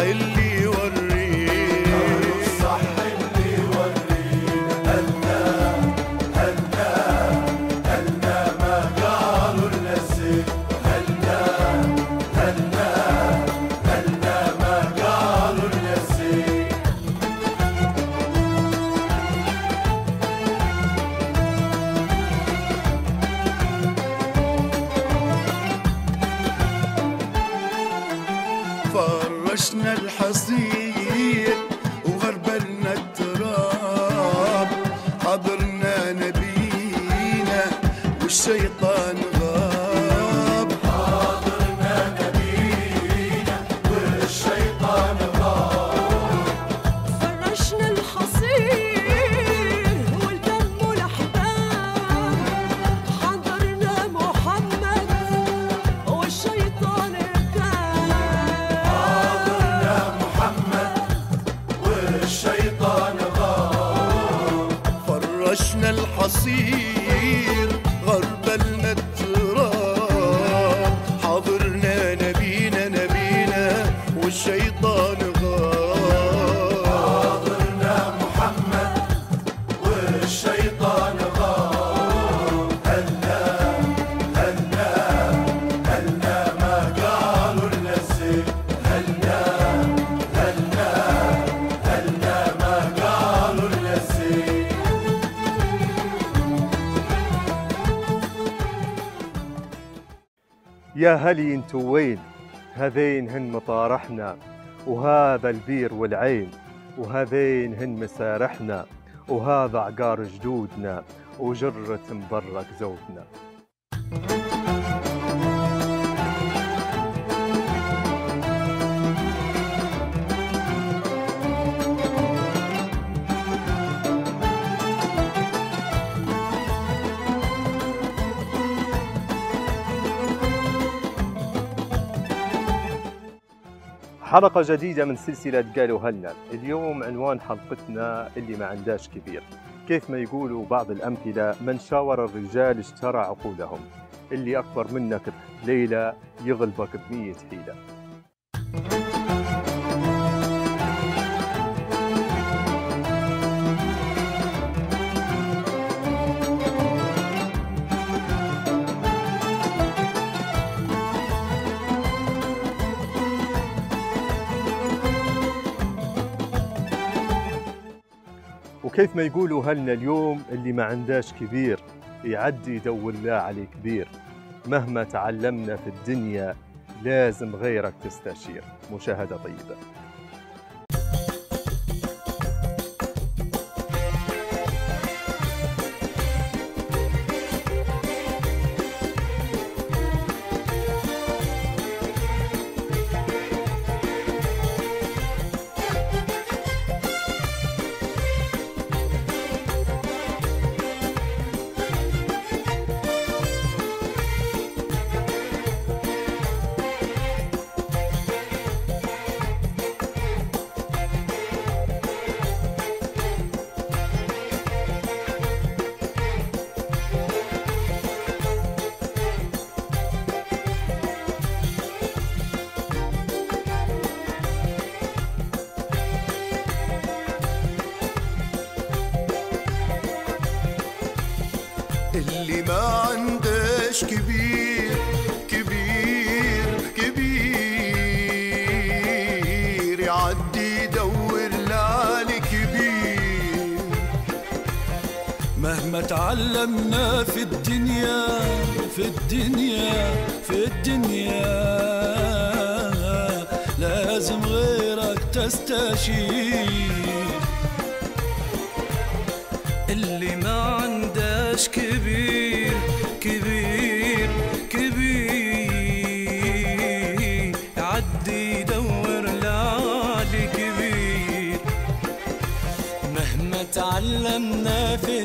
I. يا هلي انتو وين؟ هذين هن مطارحنا وهذا البير والعين وهذين هن مسارحنا وهذا عقار جدودنا وجرة مبرق زودنا حلقة جديدة من سلسلة قالوا هلنا. اليوم عنوان حلقتنا اللي ما عنداش كبير. كيف ما يقولوا بعض الأمثلة من شاور الرجال اشترى عقولهم. اللي أكبر منك ليلة يغلبك بمية حيلة. وكيف ما يقولوا هلنا اليوم اللي ما عنداش كبير يعدي يدور لا عليه كبير. مهما تعلمنا في الدنيا لازم غيرك تستشير. مشاهدة طيبة. مهما تعلمنا في الدنيا في الدنيا في الدنيا. لازم غيرك تستشير. اللي ما عنداش كبير كبير كبير. عدي يدور لعلي كبير. مهما تعلمنا في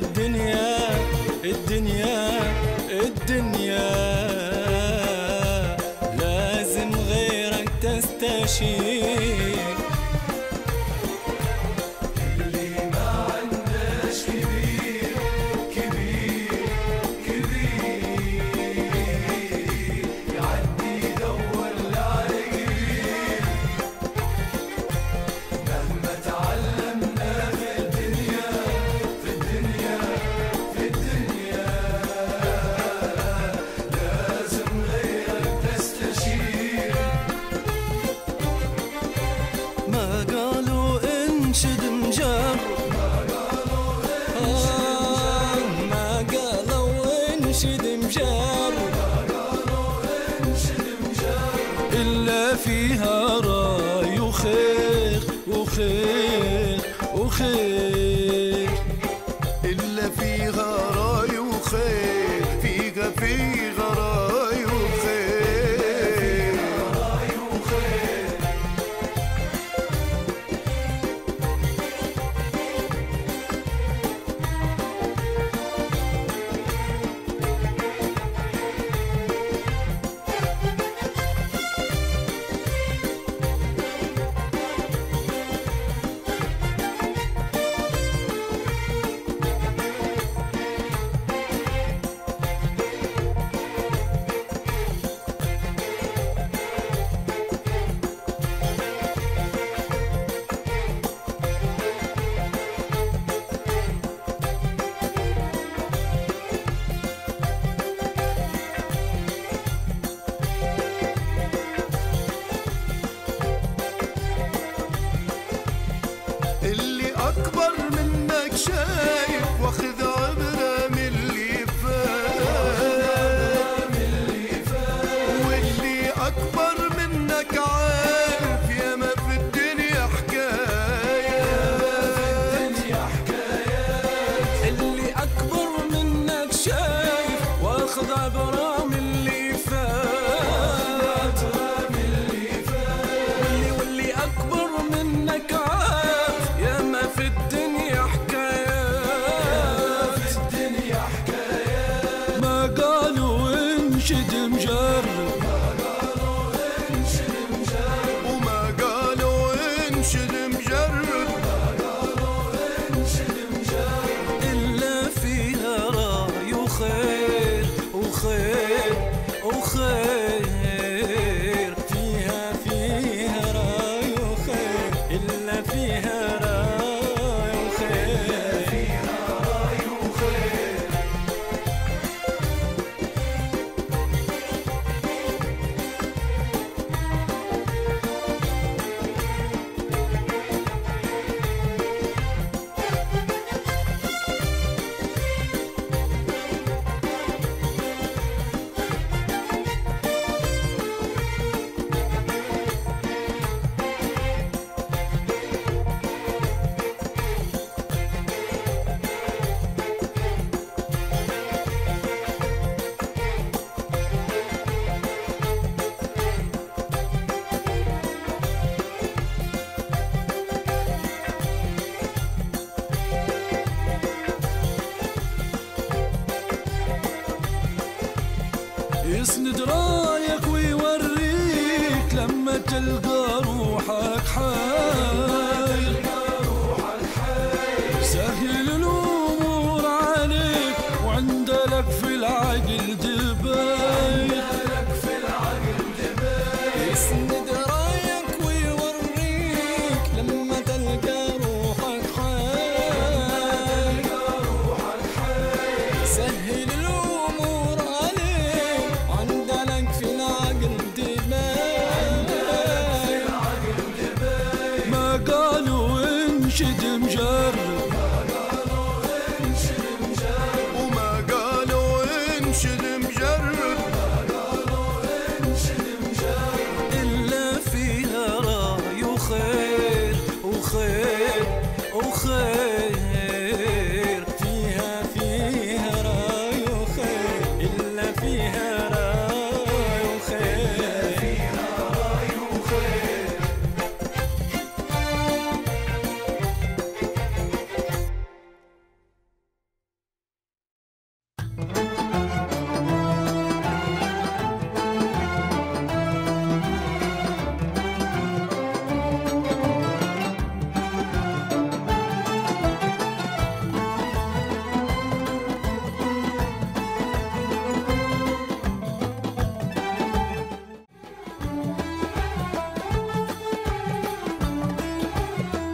day.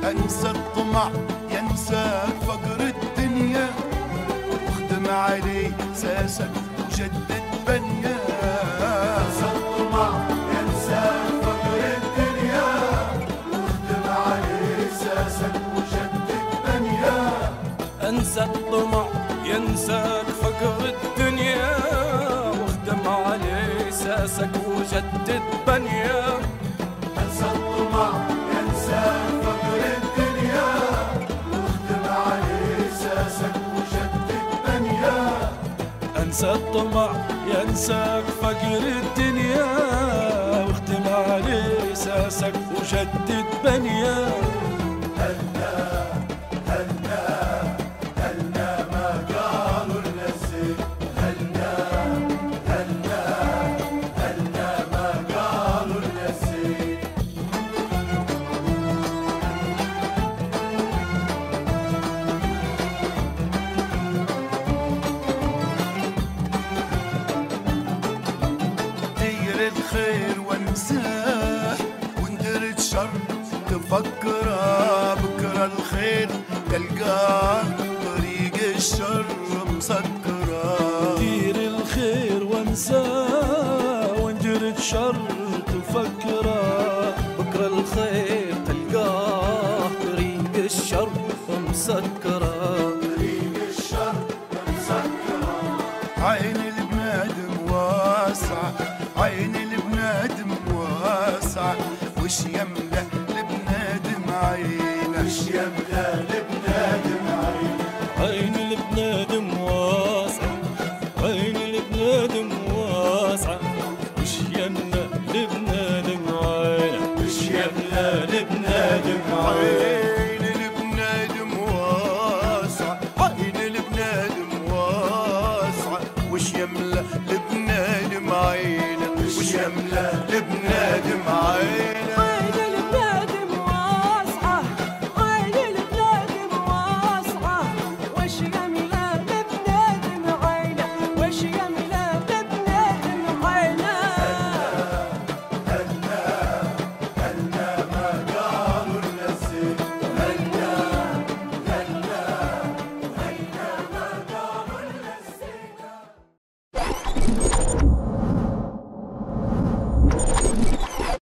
أنسى الطمع ينسى فقر الدنيا. واخدم عليه ساسك وجدد بنيا. أنسى الطمع ينسى فقر الدنيا. واخدم عليه ساسك وجدد بنيا. أنسى الطمع ينسى فقر الدنيا. واخدم ساسك وجدد أنسى الطمع الطمع ينساك فقر الدنيا واختم على ساسك وجدد بنيا.